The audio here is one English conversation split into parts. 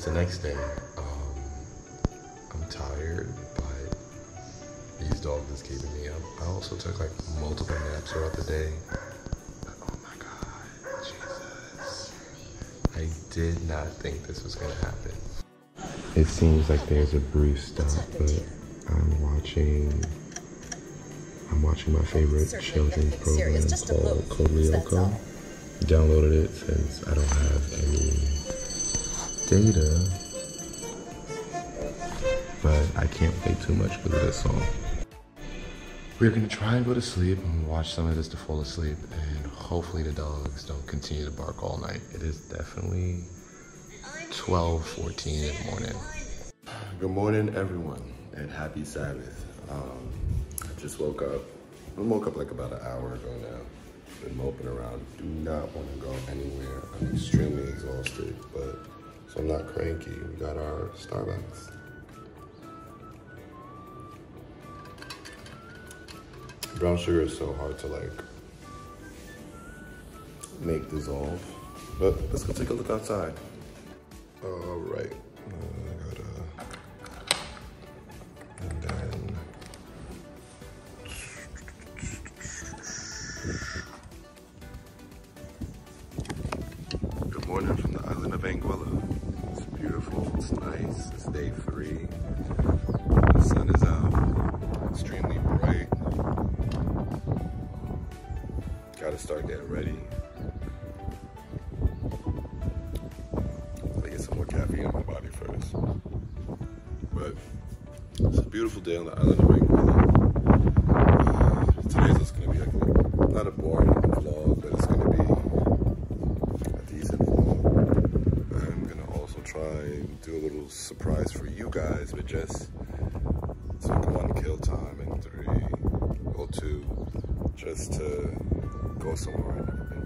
it's the next day. Um, I'm tired, but these dogs is keeping me up. I also took like multiple naps throughout the day. But oh my god, Jesus. I did not think this was gonna happen. It seems like there's a brief stop, but I'm watching I'm watching my favorite children's program called Code Downloaded it since I don't have any data, but I can't play too much because of this song. We're gonna try and go to sleep and watch some of this to fall asleep, and hopefully the dogs don't continue to bark all night. It is definitely 12, 14 in the morning. Good morning, everyone, and happy Sabbath. Um, I just woke up. I woke up like about an hour ago now. Been moping around. Do not want to go anywhere. I'm extremely exhausted, but so I'm not cranky. We got our Starbucks. Brown sugar is so hard to like make dissolve. But let's go take a look outside. All right. Uh, beautiful day on the island of Anguilla. Uh, today's just gonna be like a, not a boring vlog, but it's gonna be a decent vlog. I'm gonna also try and do a little surprise for you guys, but just take one kill time and three or two, just to go somewhere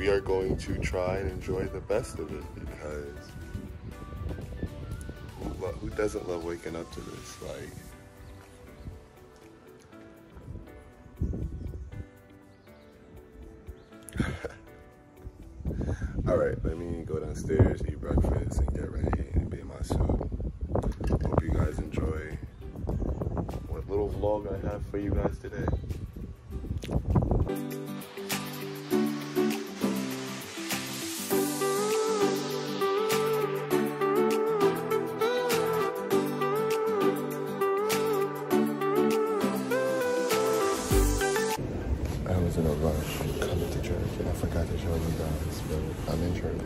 we are going to try and enjoy the best of it because who, who doesn't love waking up to this? Like, all right, let me go downstairs, eat breakfast, and get ready and be in my suit. Hope you guys enjoy what little vlog I have for you guys today. I forgot to show you guys, but I'm in church.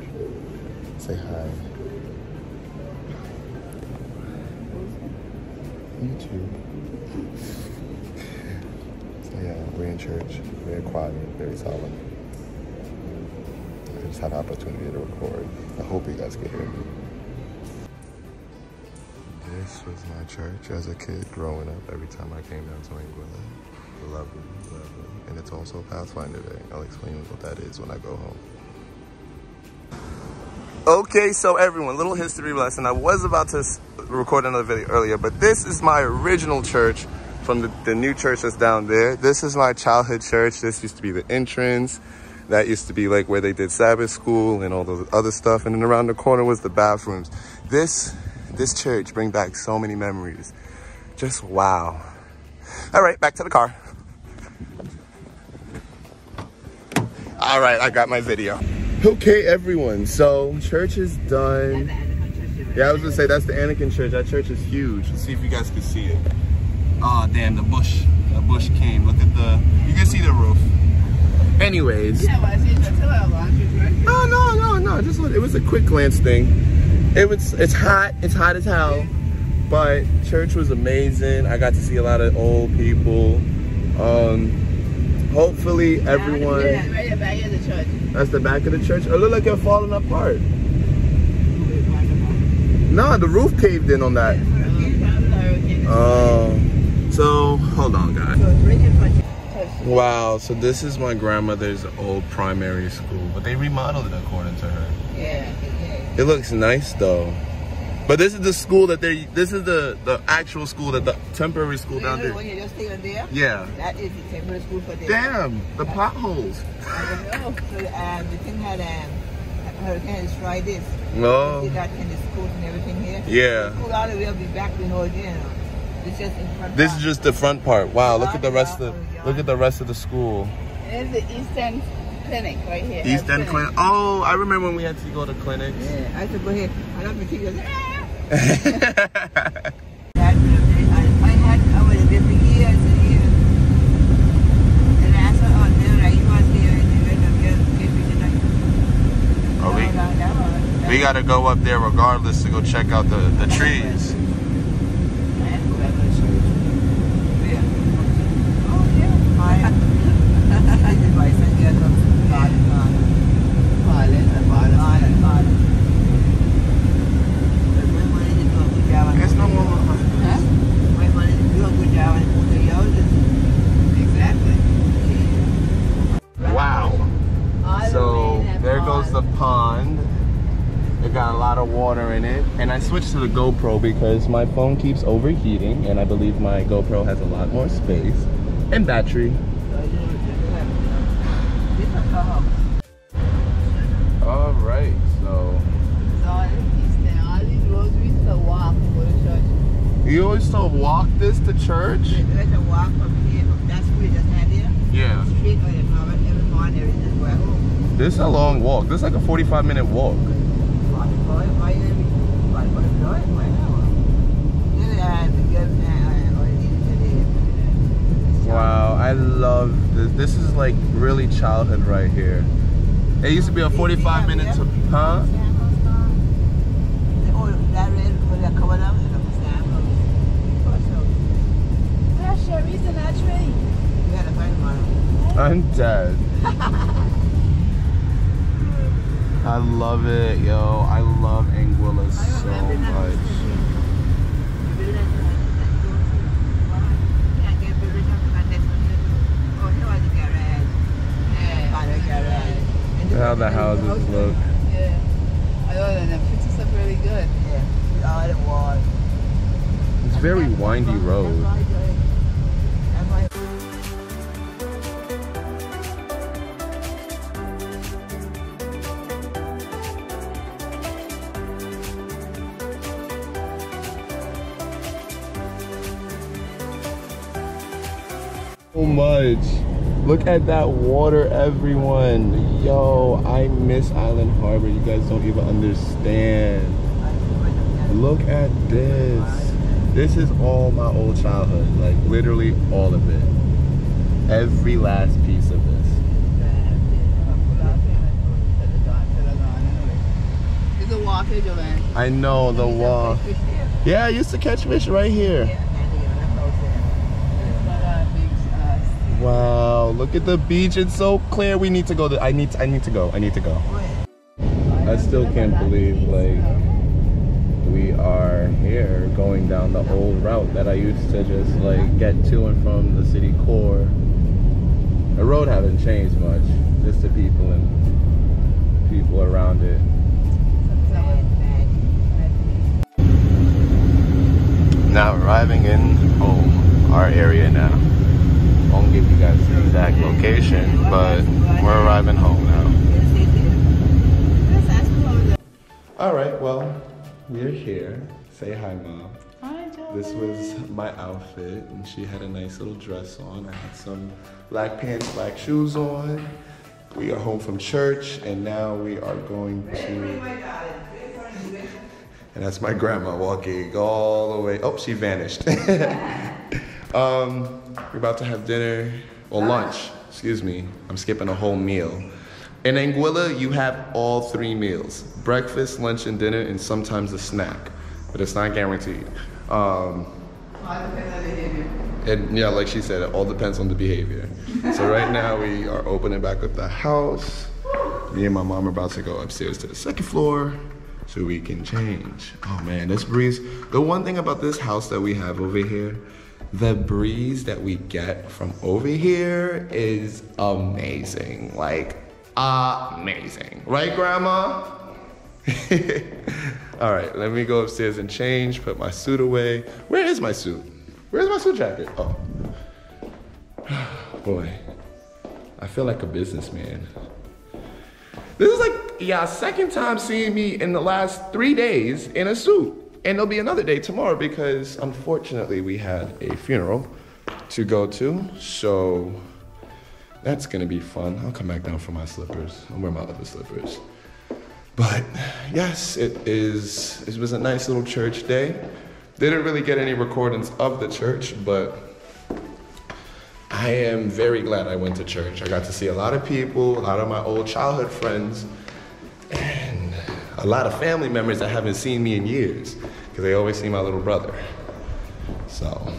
Say hi. YouTube. So yeah, we're in church, very quiet, very solemn. I just had the opportunity to record. I hope you guys can hear me. This was my church as a kid growing up every time I came down to Anguilla. Lovely, lovely. And it's also a Pathfinder Day. I'll explain what that is when I go home. Okay, so everyone, little history lesson. I was about to record another video earlier, but this is my original church from the, the new church that's down there. This is my childhood church. This used to be the entrance. That used to be like where they did Sabbath school and all those other stuff. And then around the corner was the bathrooms. This, this church bring back so many memories. Just wow. All right, back to the car. All right, I got my video. Okay, everyone. So church is done. Yeah, I was gonna say that's the Anakin church. That church is huge. Let's see if you guys can see it. Oh damn, the bush. The bush came. Look at the. You can see the roof. Anyways. No, no, no, no. Just it was a quick glance thing. It was. It's hot. It's hot as hell. But church was amazing. I got to see a lot of old people. Um, hopefully everyone. That's the back of the church. Oh, it looked like it falling apart. Nah, the roof caved in on that. Oh. so hold on, guys. Wow. So this is my grandmother's old primary school, but they remodeled it according to her. Yeah. It looks nice though. But this is the school that they. This is the the actual school that the temporary school down there. you just stay on there, Yeah. that is the temporary school for them. Damn, the potholes. I don't know. So um, the thing had um, hurricane destroyed this. No. See that in the schools and everything here. Yeah. School all the way will be back to no again. It's just in front. This part. is just the front part. Wow, look at the rest of the look at the rest of the school. There's the Eastern Clinic right here. East End Clinic. Oh, I remember when we had to go to clinics. Yeah, I said, go ahead. I don't think you Oh. That, I, I had, I was there for years and years. And I saw out there, like, he was here and he went up there and gave me the night. Oh, we- gotta go up there regardless to go check out the, the trees. There's no more. Wow. So there goes the pond. It got a lot of water in it. And I switched to the GoPro because my phone keeps overheating and I believe my GoPro has a lot more space and battery. All right, so all All these roads we used walk to church. you always still walk this to church? There's a walk from here, that's where just had here. Yeah. Street or the normal, every morning, every day, go home. This is a long walk. This is like a 45 minute walk. Wow, I love this. This is like really childhood right here. It used to be a 45 minute to, huh? There's cherries in that tree. I'm dead. I love it, yo. I love Anguilla so much. How the houses look. Yeah. I know that them fixes up really good. Yeah. It's very windy road. Look at that water, everyone. Yo, I miss Island Harbor. You guys don't even understand. Look at this. This is all my old childhood. Like literally all of it. Every last piece of this. I know the wall. Yeah, I used to catch fish right here. Wow, look at the beach. It's so clear. We need to go. To, I need. To, I need to go. I need to go. I still can't believe like we are here going down the old route that I used to just like get to and from the city core. The road hasn't changed much, just the people and people around it. Now arriving in home, our area now. Won't give you guys the exact location, but we're arriving home now. All right, well, we're here. Say hi, mom. Hi, Joanne. This was my outfit, and she had a nice little dress on. I had some black pants, black shoes on. We are home from church, and now we are going to. And that's my grandma walking all the way. Oh, she vanished. um, we're about to have dinner or lunch. Excuse me. I'm skipping a whole meal. In Anguilla, you have all three meals: breakfast, lunch, and dinner, and sometimes a snack. But it's not guaranteed. Um, and yeah, like she said, it all depends on the behavior. so right now we are opening back up the house. Me and my mom are about to go upstairs to the second floor so we can change. Oh man, this breeze. The one thing about this house that we have over here, the breeze that we get from over here is amazing. Like amazing. Right, grandma? All right, let me go upstairs and change, put my suit away. Where is my suit? Where's my suit jacket? Oh. Boy, I feel like a businessman. This is like y'all second time seeing me in the last three days in a suit. And there'll be another day tomorrow because unfortunately we had a funeral to go to. So that's gonna be fun. I'll come back down for my slippers. I'll wear my other slippers. But yes, it is. It was a nice little church day. Didn't really get any recordings of the church, but I am very glad I went to church. I got to see a lot of people, a lot of my old childhood friends, and a lot of family members that haven't seen me in years because they always see my little brother. So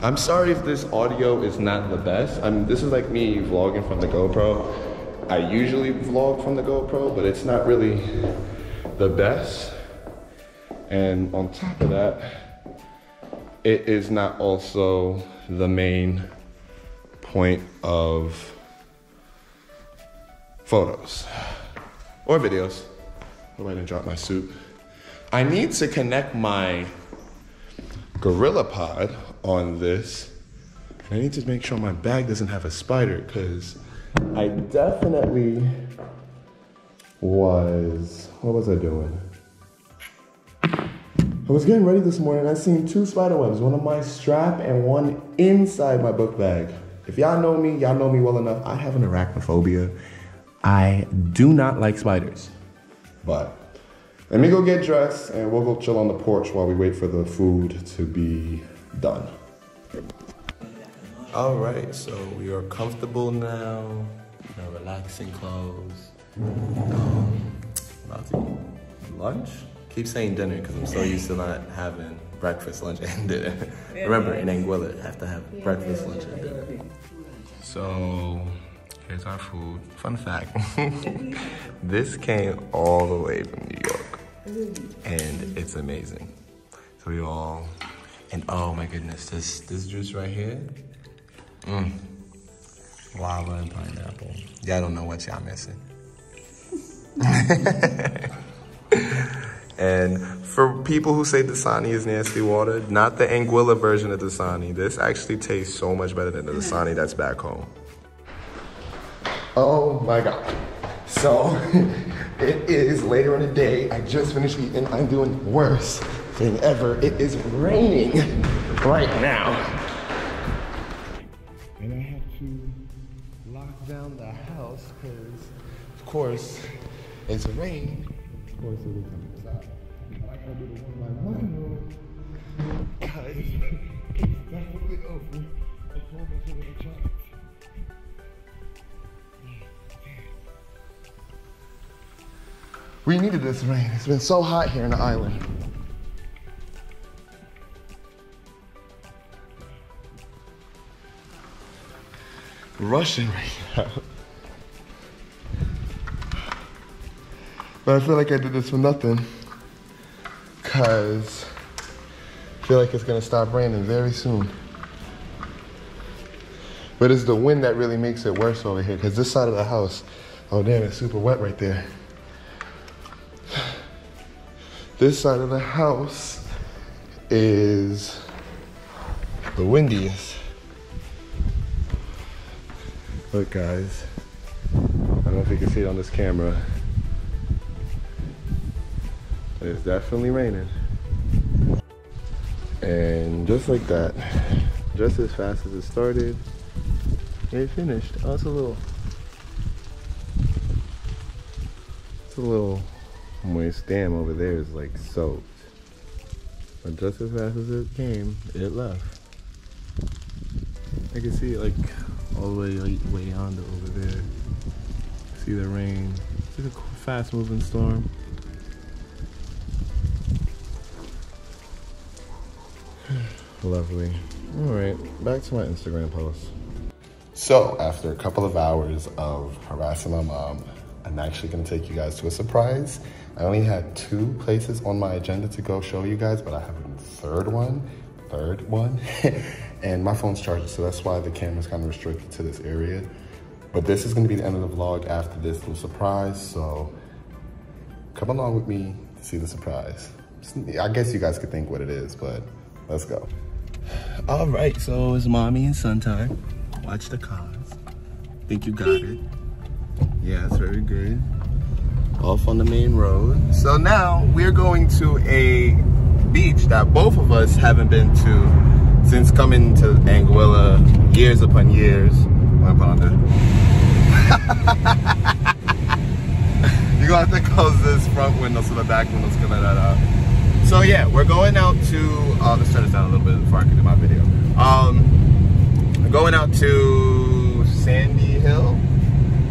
I'm sorry if this audio is not the best. I'm, this is like me vlogging from the GoPro. I usually vlog from the GoPro, but it's not really the best. And on top of that, it is not also the main point of photos or videos. Oh, I gonna drop my suit. I need to connect my Gorilla Pod on this. I need to make sure my bag doesn't have a spider because I definitely was. What was I doing? I was getting ready this morning and I seen two spider webs, one on my strap and one inside my book bag. If y'all know me, y'all know me well enough. I have an arachnophobia. I do not like spiders. But let me go get dressed and we'll go chill on the porch while we wait for the food to be done. All right, so we are comfortable now. In our relaxing clothes. Um, about to lunch. Keep saying dinner because I'm so used to not having breakfast, lunch, and dinner. Remember, in Anguilla, you have to have breakfast, lunch, and dinner. So here's our food. Fun fact: this came all the way from New York, and it's amazing. So we all, and oh my goodness, this this juice right here. Mm. Lava and pineapple. Y'all don't know what y'all missing. and for people who say Dasani is nasty water, not the Anguilla version of Dasani. This actually tastes so much better than the Dasani that's back home. Oh my God. So it is later in the day. I just finished eating. I'm doing worse thing ever. It is raining right now. And I have to lock down the house because, of course, it's rain. Of course, it will come We needed this rain. It's been so hot here in the island. Rushing right now. But I feel like I did this for nothing. Cause I feel like it's gonna stop raining very soon. But it's the wind that really makes it worse over here. Cause this side of the house, oh damn, it's super wet right there. This side of the house is the windiest. Look, guys. I don't know if you can see it on this camera. It's definitely raining. And just like that, just as fast as it started, it finished. Oh, it's a little, it's a little moist. Damn, over there is like soaked. But just as fast as it came, it left. I can see it like all the way like, way yonder over there. See the rain. It's like a fast moving storm. Lovely. All right, back to my Instagram post. So, after a couple of hours of harassing my mom, I'm actually gonna take you guys to a surprise. I only had two places on my agenda to go show you guys, but I have a third one, third one, and my phone's charging, so that's why the camera's kind of restricted to this area. But this is gonna be the end of the vlog after this little surprise, so come along with me to see the surprise. I guess you guys could think what it is, but let's go. All right, so it's mommy and son time. Watch the cars. Think you got it. Yeah, it's very good. Off on the main road. So now we're going to a beach that both of us haven't been to since coming to Anguilla years upon years. My partner. You're gonna have to close this front window so the back window's coming that out. So yeah, we're going out to, uh, let's turn this down a little bit before I can do my video. Um, going out to Sandy Hill,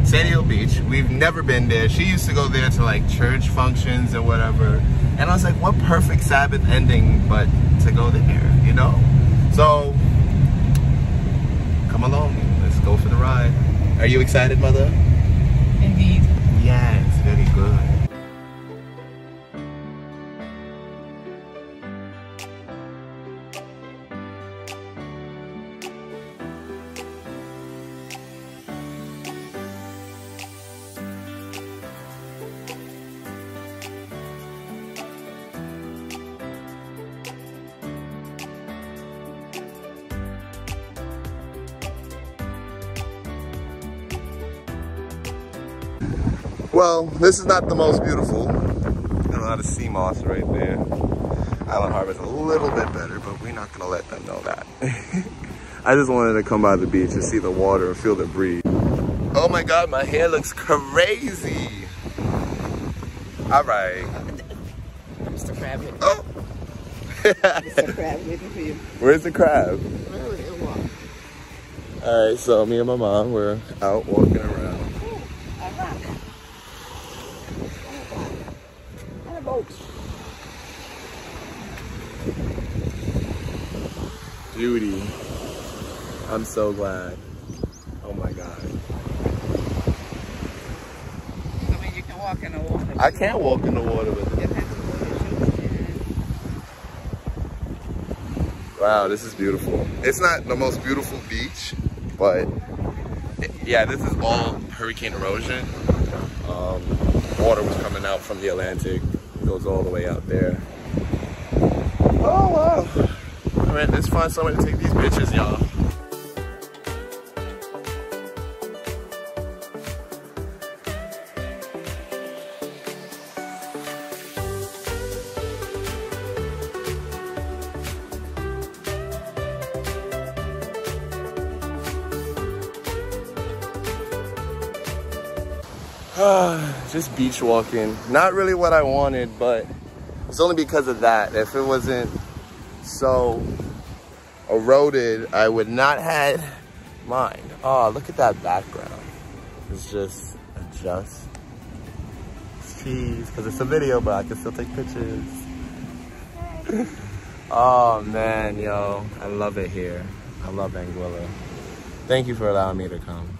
Sandy Hill Beach. We've never been there. She used to go there to like church functions and whatever. And I was like, what perfect Sabbath ending but to go there, you know? So, come along, let's go for the ride. Are you excited, mother? Indeed. Yes, very good. Well, this is not the most beautiful. Got a lot of sea moss right there. Island Harbor's a little bit better, but we're not gonna let them know that. I just wanted to come by the beach and see the water and feel the breeze. Oh my God, my hair looks crazy. All right. Mr. Crab waiting. Oh. Mr. Crab waiting for you. Where's the crab? Where will it? All right, so me and my mom, we're out walking around. A rock. Boat. Judy, I'm so glad. Oh my God. I mean, you can walk in the water. I can't walk in the water with You have to put your shoes in. Wow, this is beautiful. It's not the most beautiful beach, but yeah, this is all hurricane erosion. Um, water was coming out from the Atlantic, goes all the way out there. Oh wow. Let's find somewhere to take these pictures, y'all. Just beach walking. Not really what I wanted, but it's only because of that. If it wasn't so eroded, I would not had mind. Oh, look at that background. It's just adjust. It's cheese, because it's a video, but I can still take pictures. oh man, yo, I love it here. I love Anguilla. Thank you for allowing me to come.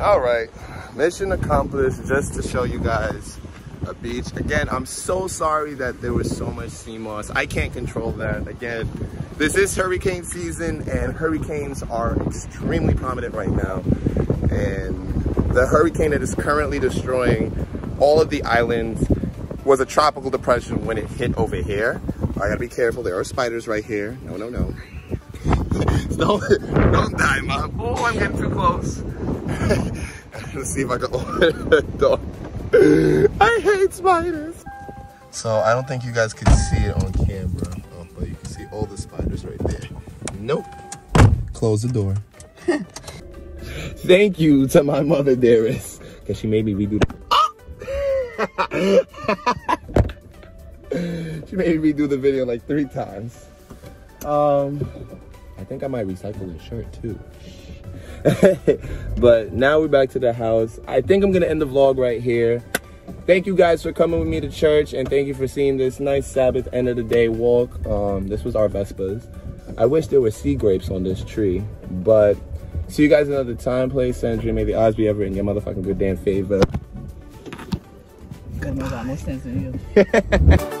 All right, mission accomplished just to show you guys a beach. Again, I'm so sorry that there was so much sea moss. I can't control that. Again, this is hurricane season and hurricanes are extremely prominent right now. And the hurricane that is currently destroying all of the islands was a tropical depression when it hit over here. I gotta be careful, there are spiders right here. No, no, no. don't, don't die, mom. Oh, I'm getting too close. Let's see if I can open the door. I hate spiders. So I don't think you guys can see it on camera, oh, but you can see all the spiders right there. Nope. Close the door. Thank you to my mother, dearest, because she made me redo the. she made me redo the video like three times. Um, I think I might recycle this shirt too. but now we're back to the house. I think I'm gonna end the vlog right here. Thank you guys for coming with me to church and thank you for seeing this nice Sabbath end of the day walk. Um, this was our Vespers. I wish there were sea grapes on this tree, but see you guys another time. Play Sandra. May the odds be ever in your motherfucking good damn favor. Good